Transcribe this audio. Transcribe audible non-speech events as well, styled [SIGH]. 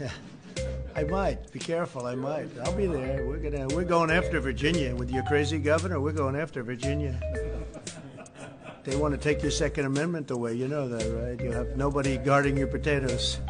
[LAUGHS] I might. Be careful. I might. I'll be there. We're gonna. We're going after Virginia with your crazy governor. We're going after Virginia. They want to take your Second Amendment away. You know that, right? You have nobody guarding your potatoes.